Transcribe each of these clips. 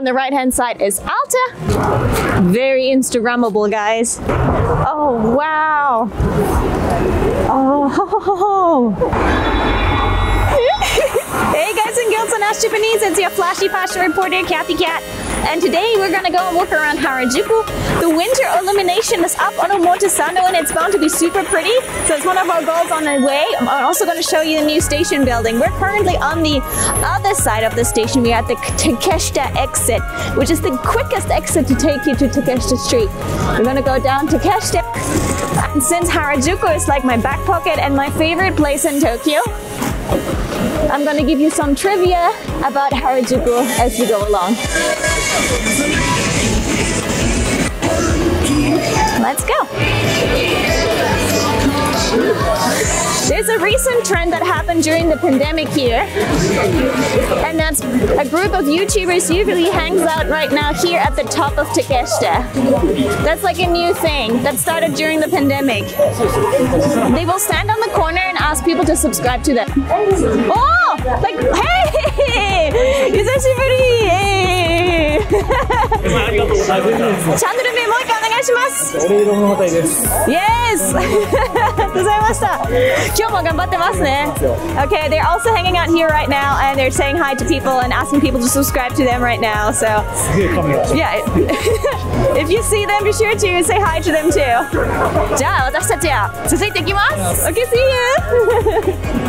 On the right hand side is Alta. Very Instagrammable, guys. Oh, wow. Oh. Ho ho ho. Hey guys and girls and Ask Japanese, it's your flashy fashion reporter Cathy Cat. And today we're gonna go and walk around Harajuku. The winter illumination is up on Omotesando and it's bound to be super pretty. So it's one of our goals on the way. I'm also gonna show you the new station building. We're currently on the other side of the station. We're at the Takeshita exit, which is the quickest exit to take you to Takeshita Street. We're gonna go down Takeshita. And since Harajuku is like my back pocket and my favorite place in Tokyo, I'm gonna give you some trivia about Harajuku as we go along. Let's go. There's a recent trend that happened during the pandemic here, and that's a group of YouTubers usually hangs out right now here at the top of Takeshita. That's like a new thing that started during the pandemic. They will stand on the corner and ask people to subscribe to them. Oh, like hey, 久しぶり。チャンネル名もう一回お願いします。オレイロ物語です。 Yes! ありがとうございました。今日も頑張ってますね。Okay, they're also hanging out here right now and they're saying hi to people and asking people to subscribe to them right now. So, すげえカメラ。 yeah, if you see them, be sure to say hi to them too. じゃあ私たちは続いていきます。Okay, see you!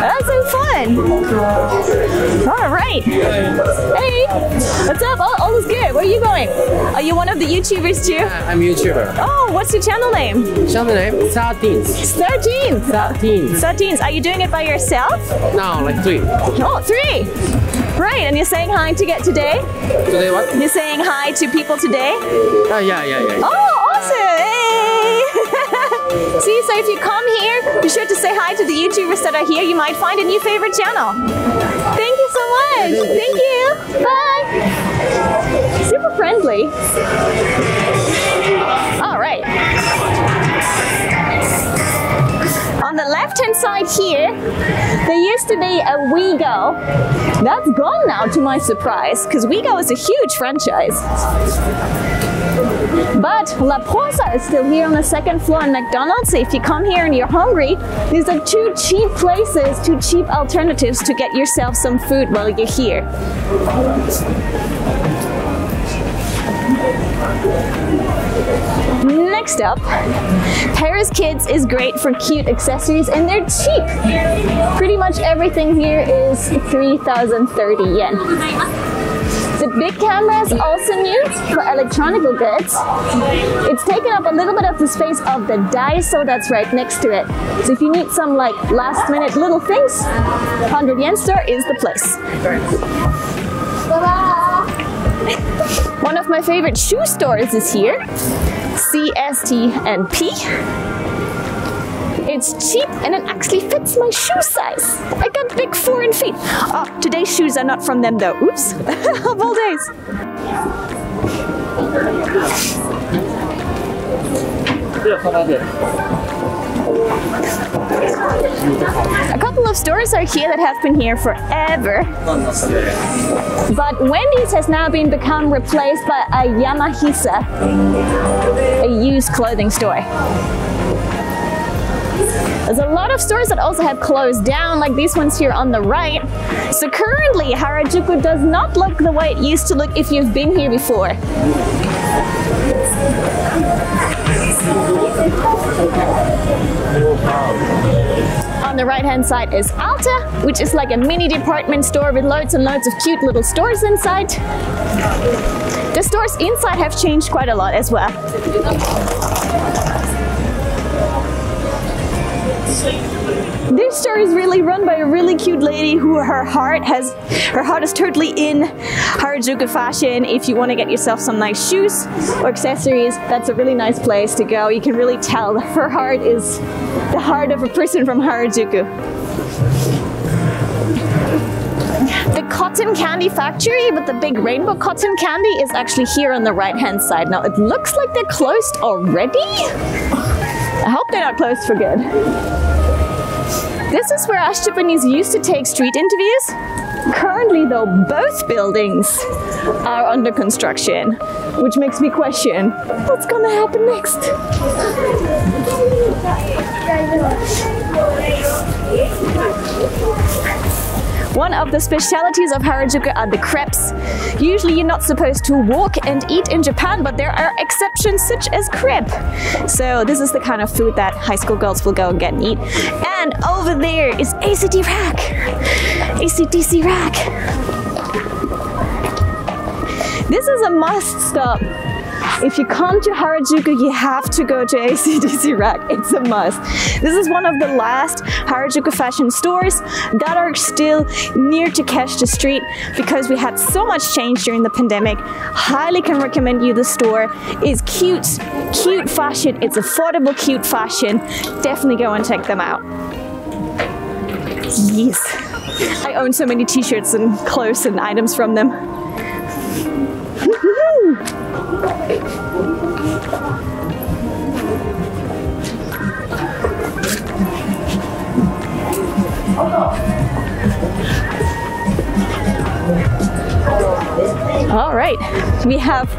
That's so fun! Alright! Hey! What's up? All, all is good. Where are you going? Are you one of the YouTubers too? I'm YouTuber. Oh, what's your channel name? Channel name 13. 13. 13. 13. Are you doing it by yourself? Now like three. Oh, three. Right, and you're saying hi to get today? Today what? You're saying hi to people today? Oh yeah yeah yeah. Oh, awesome! Hey! See, so if you come here, be sure to say hi to the YouTubers that are here. You might find a new favorite channel. Thank you so much. Thank you. Bye. Super friendly. Left hand side here, there used to be a Wego. That's gone now to my surprise, because Wego is a huge franchise. But La Posa is still here on the second floor in McDonald's. So if you come here and you're hungry, these are two cheap places, two cheap alternatives to get yourself some food while you're here. Next up, Paris Kids is great for cute accessories and they're cheap. Pretty much everything here is 3,030 yen. The Bic Camera is also new for electronic goods. It's taken up a little bit of the space of the Daiso that's right next to it. So if you need some like last minute little things, 100 yen store is the place. One of my favorite shoe stores is here, CST and P. It's cheap and it actually fits my shoe size. I got big foreign feet. Oh, today's shoes are not from them though. Oops. of all days. A couple of stores are here that have been here forever. But Wendy's has now been become replaced by a Yamahisa, a used clothing store. There's a lot of stores that also have closed down, like these ones here on the right. So currently, Harajuku does not look the way it used to look if you've been here before. The right hand side is Alta, which is like a mini department store with loads and loads of cute little stores inside. The stores inside have changed quite a lot as well. This store is really run by a really cute lady who her heart has her heart is totally in Harajuku fashion. If you want to get yourself some nice shoes or accessories, that's a really nice place to go. You can really tell her heart is the heart of a person from Harajuku. The cotton candy factory with the big rainbow cotton candy is actually here on the right hand side. Now it looks like they're closed already. I hope they're not closed for good. This is where Ask Japanese used to take street interviews. Currently, though, both buildings are under construction, which makes me question what's gonna happen next. One of the specialities of Harajuku are the crepes. Usually you're not supposed to walk and eat in Japan, but there are exceptions such as crepe. So this is the kind of food that high school girls will go and get and eat. And over there is ACT Rack. ACDC RAG. This is a must stop. If you come to Harajuku, you have to go to ACDC RAG. It's a must. This is one of the last Harajuku fashion stores that are still near to Takeshita Street because we had so much change during the pandemic. Highly can recommend you the store. It's cute, cute fashion. It's affordable, cute fashion. Definitely go and check them out. Yes. I own so many t-shirts and clothes and items from them. All right, we have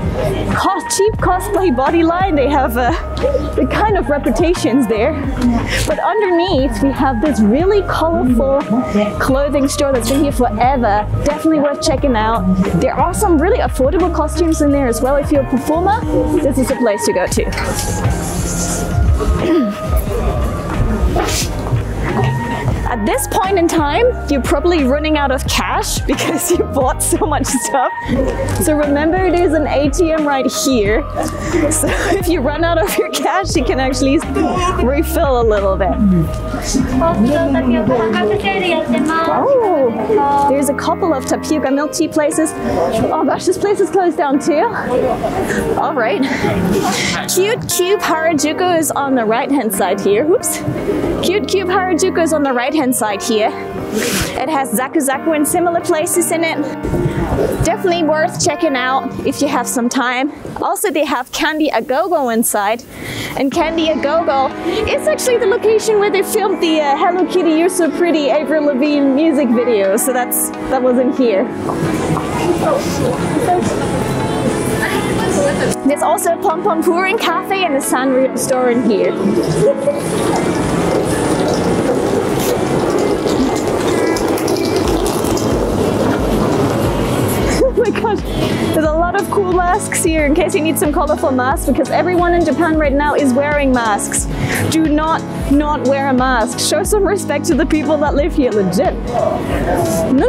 cheap cosplay Bodyline. They have uh, the kind of reputations there. But underneath, we have this really colorful clothing store that's been here forever. Definitely worth checking out. There are some really affordable costumes in there as well. If you're a performer, this is a place to go to. this point in time, you're probably running out of cash because you bought so much stuff. So remember there's an ATM right here. So if you run out of your cash, you can actually refill a little bit. Oh, there's a couple of tapioca milk tea places. Oh gosh, this place is closed down too. All right. Cute Cube Harajuku is on the right hand side here. Oops. Cute Cube Harajuku is on the right hand side here. It has Zaku Zaku and similar places in it. Definitely worth checking out if you have some time. Also, they have Candy A Go Go inside. And Candy A Go Go is actually the location where they filmed the uh, Hello Kitty You're So Pretty Avril Lavigne music video. So that's that was in here. There's also a Pompompurin Cafe and a Sanrio store in here. my gosh, there's a lot of cool masks here in case you need some colorful masks because everyone in Japan right now is wearing masks. Do not not wear a mask. Show some respect to the people that live here, legit. No?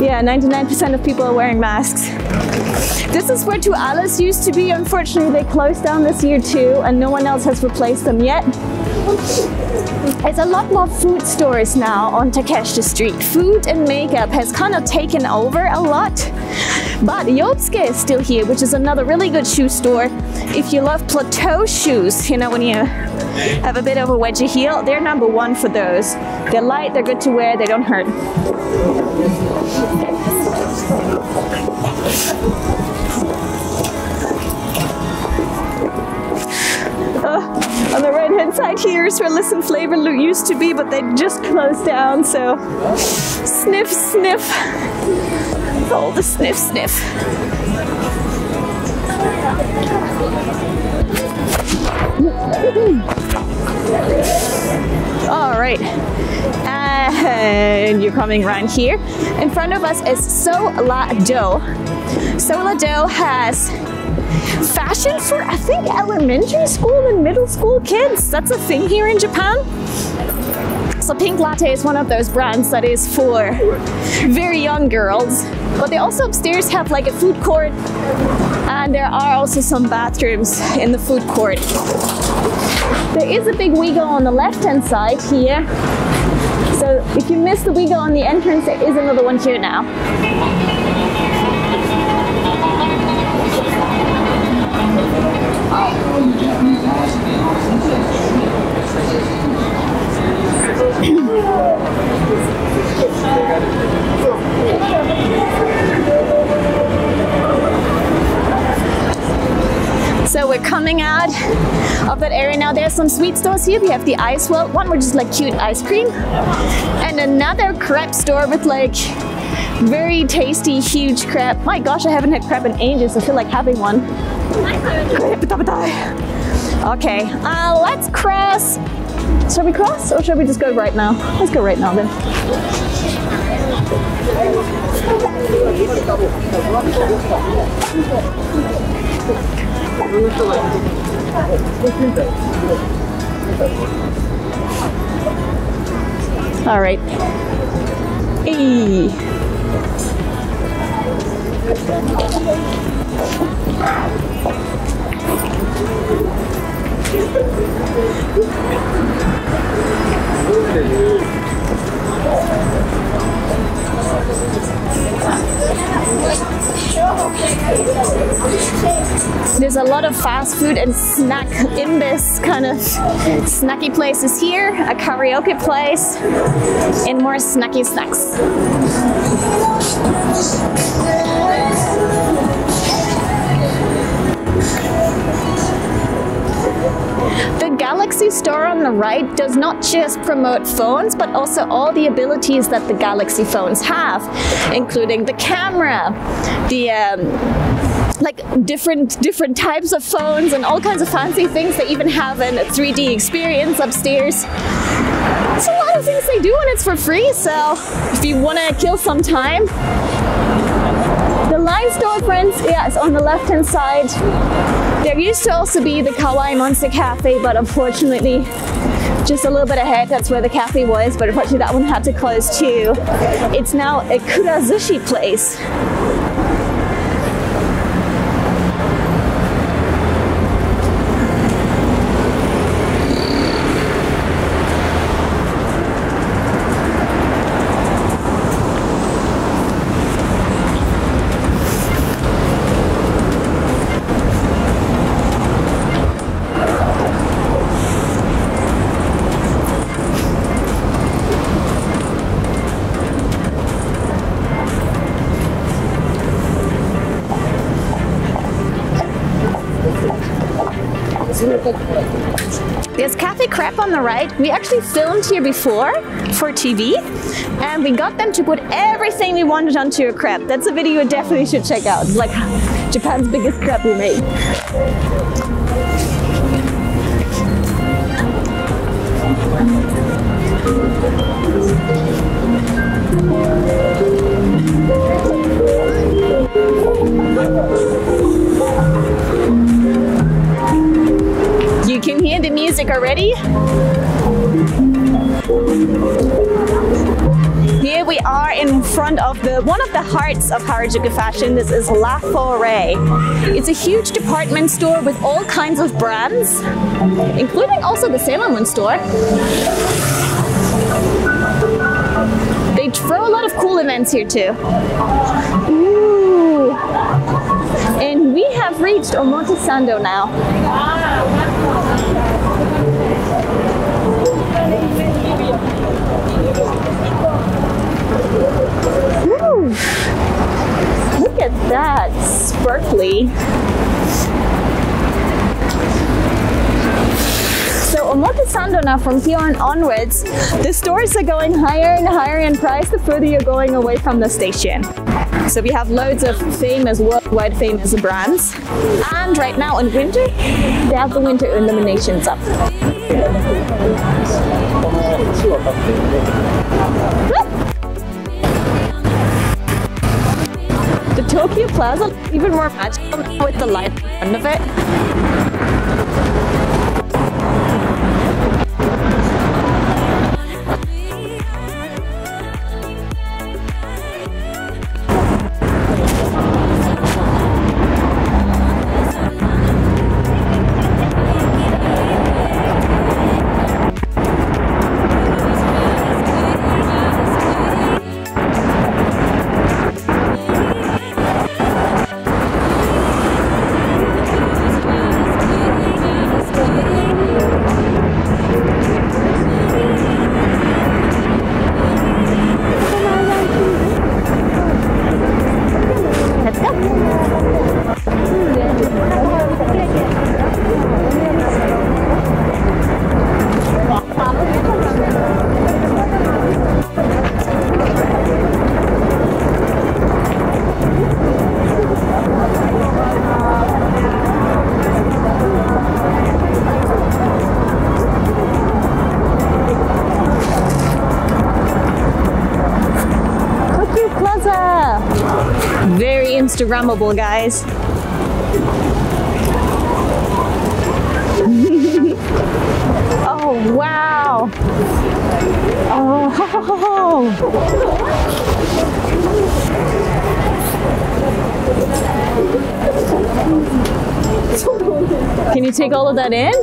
Yeah, 99% of people are wearing masks. This is where Alice used to be. Unfortunately, they closed down this year too, and no one else has replaced them yet. There's a lot more food stores now on Takeshita Street. Food and makeup has kind of taken over a lot. But Yosuke is still here, which is another really good shoe store. If you love plateau shoes, you know, when you have a bit of a wedgie heel, they're number one for those. They're light, they're good to wear, they don't hurt. On the right hand side here is where Listen Flavor used to be, but they just closed down, so sniff, sniff. All the sniff, sniff. All right, and you're coming around here. In front of us is So La Do. So La Do has fashion for, I think, elementary school and middle school kids. That's a thing here in Japan. So Pink Latte is one of those brands that is for very young girls. But they also upstairs have like a food court and there are also some bathrooms in the food court. There is a big Wego on the left hand side here. So if you missed the Wego on the entrance, there is another one here now. So we're coming out of that area now. There's some sweet stores here. We have the Ice World one, which is like cute ice cream, and another crepe store with like very tasty, huge crepe. My gosh, I haven't had crepe in ages. I feel like having one. Okay, uh, let's cross Shall we cross or shall we just go right now? Let's go right now then. All right. Hey. There's a lot of fast food and snack in this kind of snacky places here, a karaoke place, and more snacky snacks. The Galaxy store on the right does not just promote phones, but also all the abilities that the Galaxy phones have, including the camera, the um, like different different types of phones and all kinds of fancy things. They even have a 3D experience upstairs. It's a lot of things they do and it's for free, so if you want to kill some time, the line store, friends, on the left hand side. There used to also be the Kawaii Monster Cafe, but unfortunately, just a little bit ahead, that's where the cafe was, but unfortunately that one had to close too. It's now a Kurazushi place. There's Cafe Crepe on the right. We actually filmed here before for TV and we got them to put everything we wanted onto a crepe. That's a video you definitely should check out. It's Like Japan's biggest crepe we made. You can hear the music already. Here we are in front of the one of the hearts of Harajuku fashion. This is Laforet. It's a huge department store with all kinds of brands, including also the Sailor Moon store. They throw a lot of cool events here too. Ooh. And we have reached Omotesando now. Sparkly. So Omotesando now from here on onwards, the stores are going higher and higher in price the further you're going away from the station. So we have loads of famous, worldwide famous brands. And right now in winter, they have the winter illuminations up. Tokyu Plaza even more magical with the light in front of it. Instagrammable, guys. oh, wow. Oh. Can you take all of that in?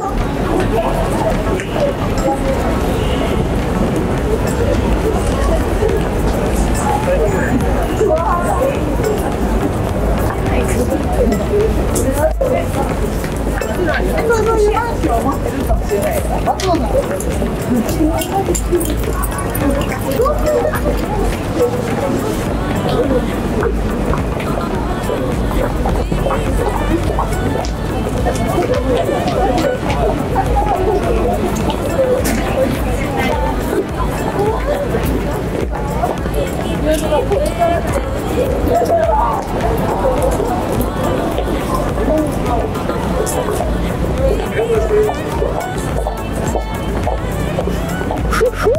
そういうマンションを持ってるかもしれないから。そうなんです。Thank you. 叔叔。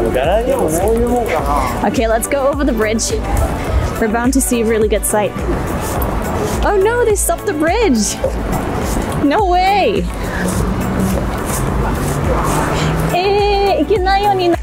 もガラにもそういうもんかな Okay, let's go over the bridge. We're bound to see a really good sight. Oh no, they stopped the bridge! No way! えー、行けないようにな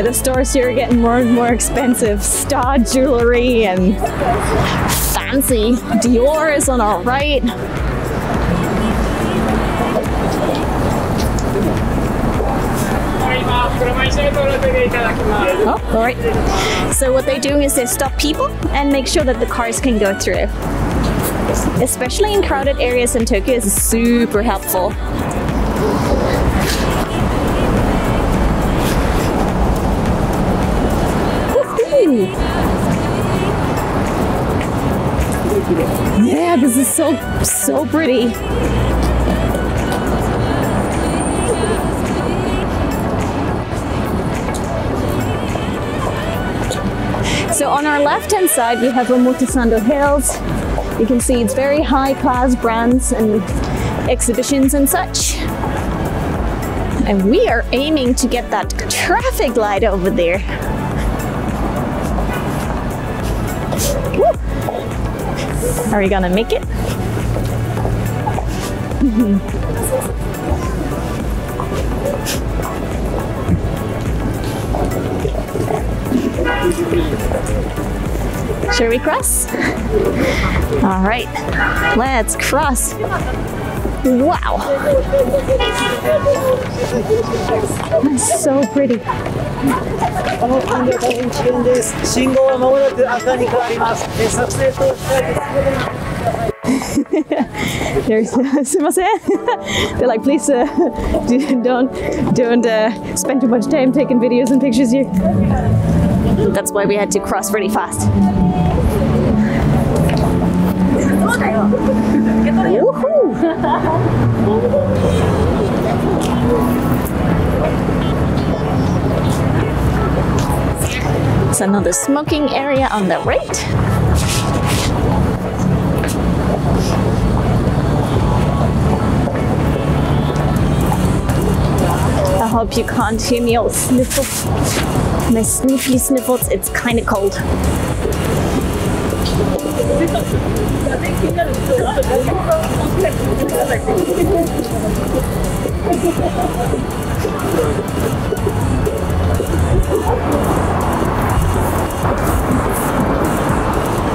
yeah, the stores here are getting more and more expensive. Star jewelry and fancy. Dior is on our right. Oh, all right. So what they're doing is they stop people and make sure that the cars can go through. Especially in crowded areas in Tokyo is super helpful. So so pretty. So on our left hand side, we have Omotesando Hills. You can see it's very high class brands and exhibitions and such. And we are aiming to get that traffic light over there. Woo! Are we gonna make it? Shall we cross? All right, let's cross. Wow, that's so pretty there's. They're like, please, uh, don't don't uh, spend too much time taking videos and pictures here. That's why we had to cross really fast. it's another smoking area on the right. Hope you can't hear me all sniffle. My sniffy sniffles. It's kind of cold.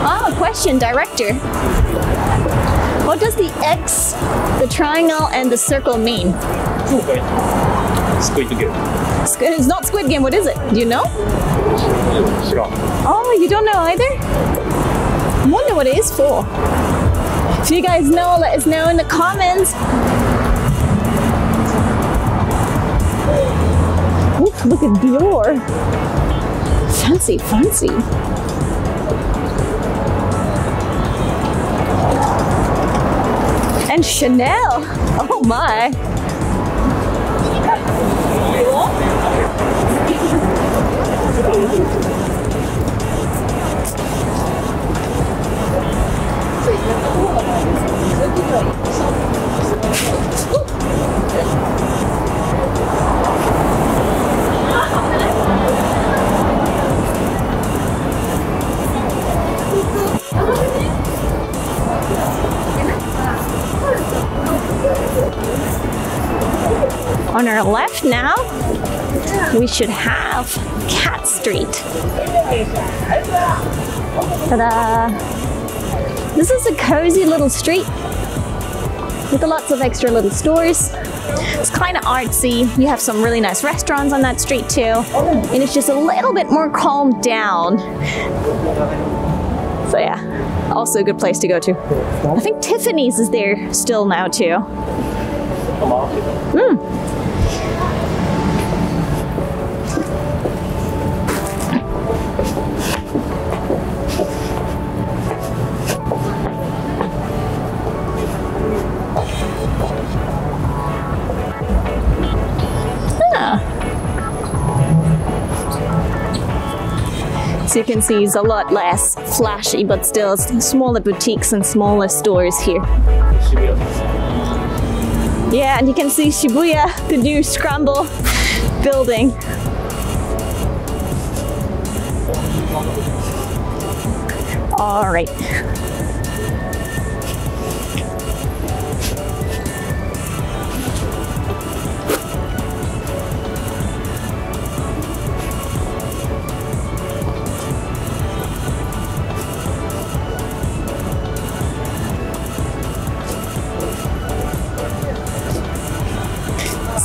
Ah, question, director. What does the X, the triangle, and the circle mean? Squid game. Squid, it's not Squid Game. What is it? Do you know? Sure. Oh, you don't know either? I wonder what it is for. If you guys know, let us know in the comments. Ooh, look at Dior. Fancy, fancy. And Chanel. Oh my. On our left now, we should have Cat Street. Ta-da! This is a cozy little street with lots of extra little stores. It's kind of artsy. You have some really nice restaurants on that street too. And it's just a little bit more calmed down. So yeah, also a good place to go to. I think Tiffany's is there still now too. Hmm. You can see it's a lot less flashy, but still smaller boutiques and smaller stores here. Yeah, and you can see Shibuya, the new scramble building. All right.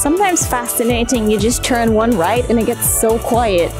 Sometimes fascinating, you just turn one right and it gets so quiet.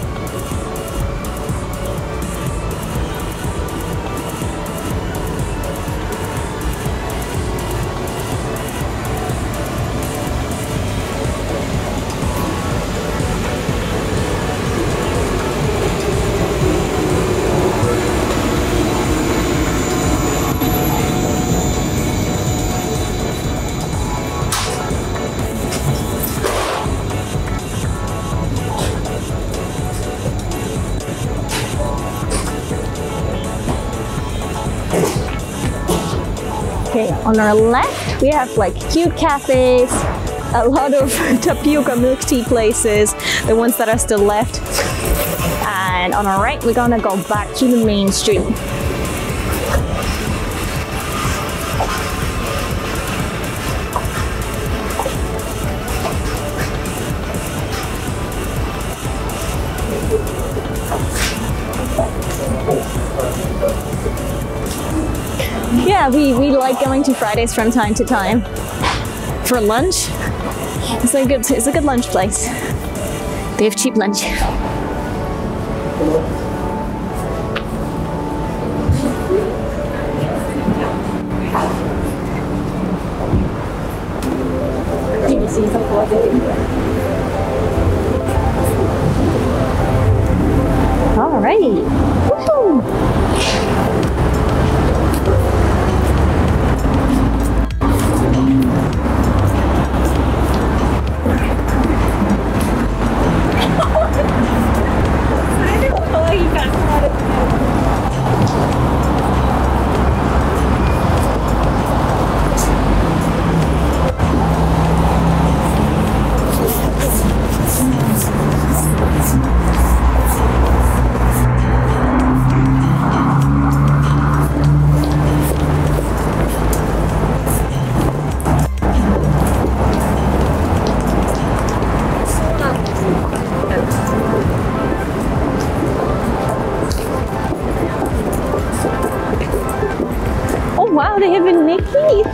On our left, we have like cute cafes, a lot of tapioca milk tea places, the ones that are still left. And on our right, we're gonna go back to the main street. Yeah, we, we like going to Fridays from time to time for lunch. It's a good it's a good lunch place. They have cheap lunch. All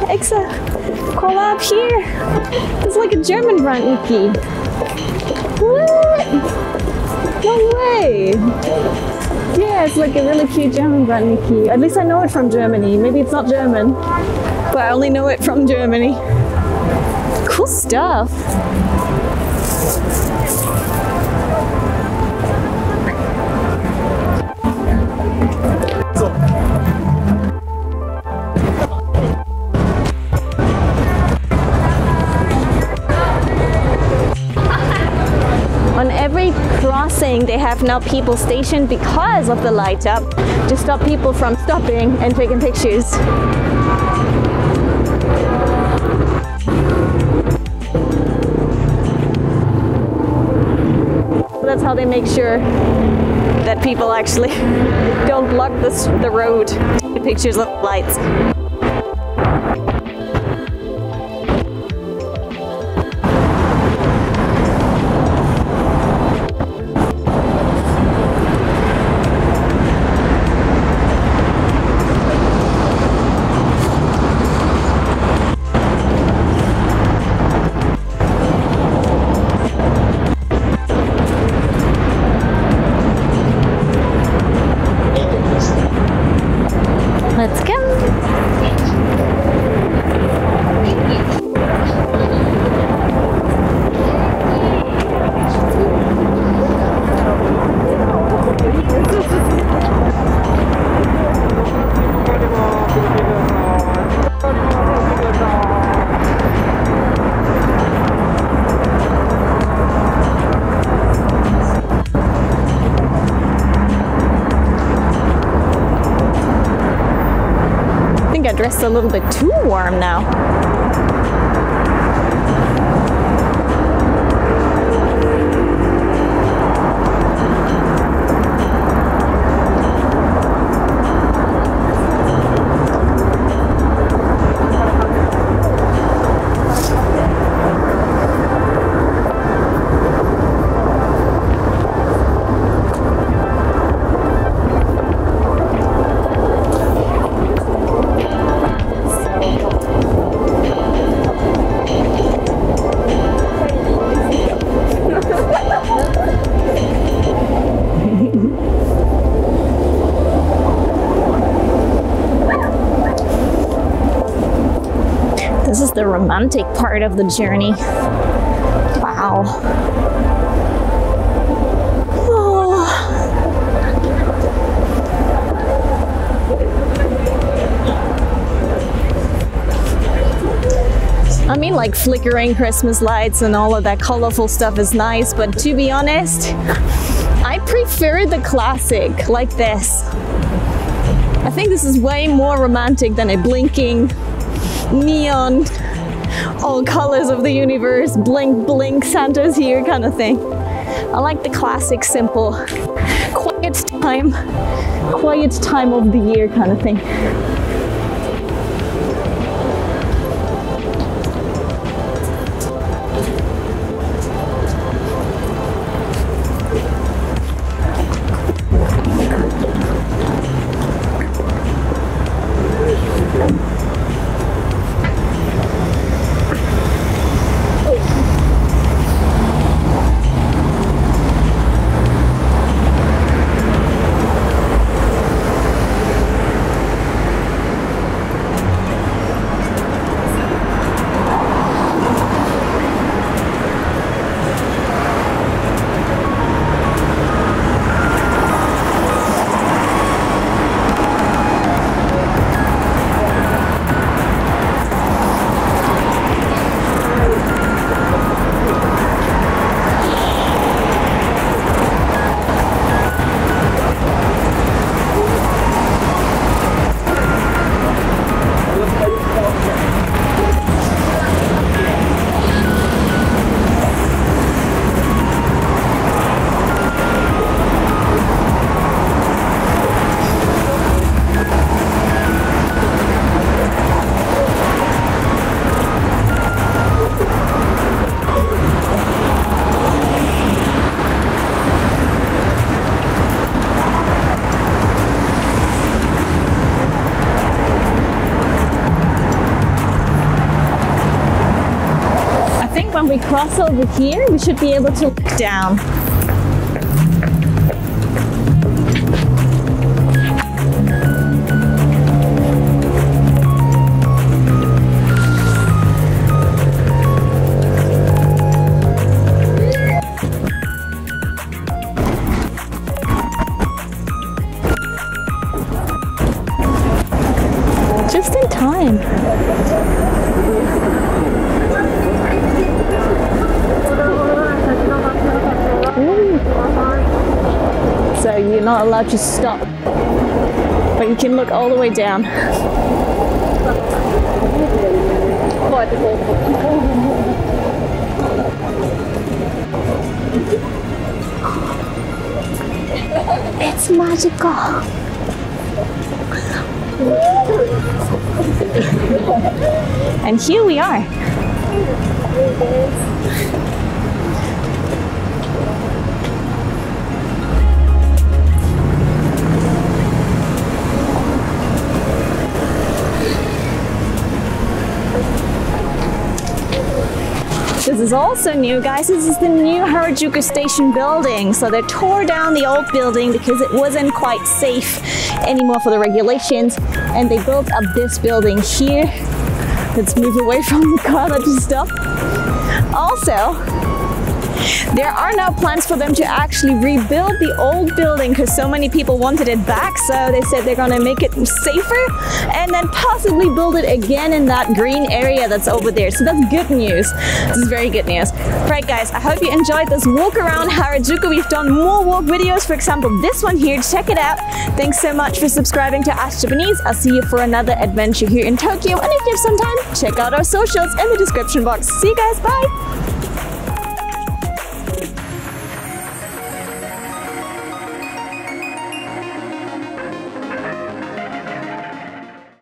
Exa, kolla up here. It's like a German Brandwiki. What? No way. Yeah, it's like a really cute German Brandwiki. At least I know it from Germany. Maybe it's not German, but I only know it from Germany. Cool stuff. Crossing, they have now people stationed because of the light up to stop people from stopping and taking pictures. That's how they make sure that people actually don't block the, s- the road. Take pictures of the lights. Dressed a little bit too warm now. Romantic part of the journey. Wow. Oh. I mean, like flickering Christmas lights and all of that colorful stuff is nice, but to be honest, I prefer the classic like this. I think this is way more romantic than a blinking neon, all colors of the universe, blink, blink, Santa's here kind of thing. I like the classic, simple, quiet time, quiet time of the year kind of thing. Cross over here, we should be able to look down. Allowed to stop. But you can look all the way down. It's magical. And here we are. Is also new, guys. This is the new Harajuku Station building. So they tore down the old building because it wasn't quite safe anymore for the regulations. And they built up this building here. Let's move away from the car that just stopped. Also, there are now plans for them to actually rebuild the old building because so many people wanted it back. So they said they're going to make it safer and then possibly build it again in that green area that's over there. So that's good news. This is very good news. Right, guys, I hope you enjoyed this walk around Harajuku. We've done more walk videos, for example, this one here. Check it out. Thanks so much for subscribing to Ask Japanese. I'll see you for another adventure here in Tokyo. And if you have some time, check out our socials in the description box. See you guys. Bye.